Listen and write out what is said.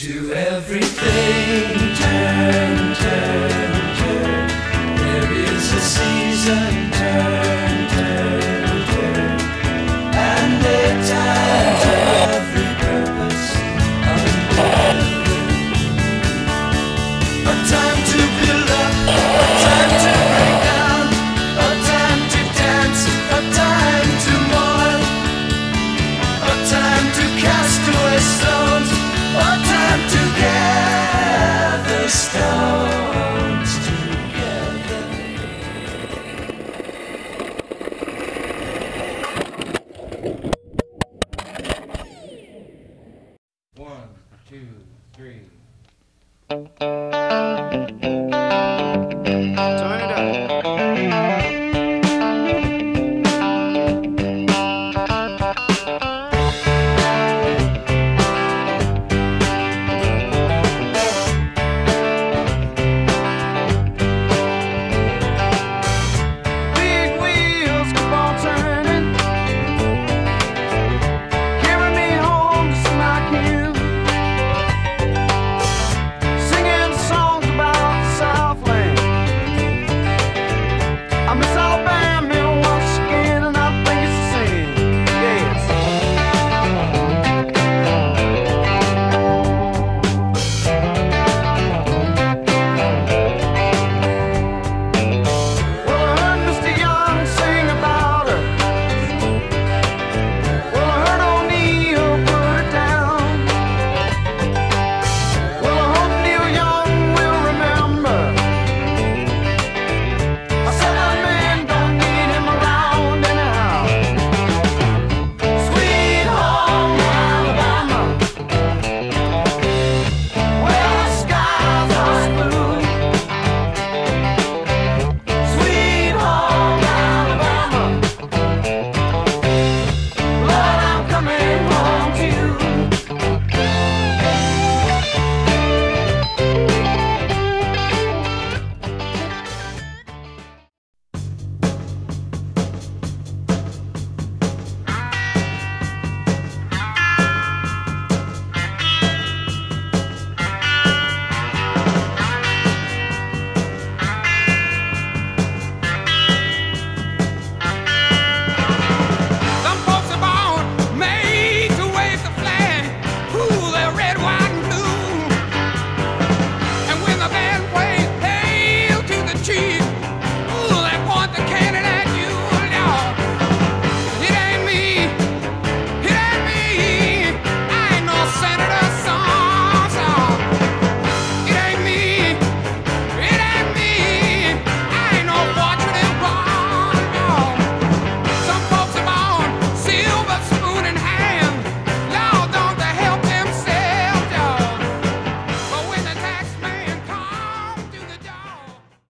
To everything, turn, turn, turn. There is a season, turn, turn, turn. And a time to every purpose under A time to build up, a time to break down, a time to dance, a time.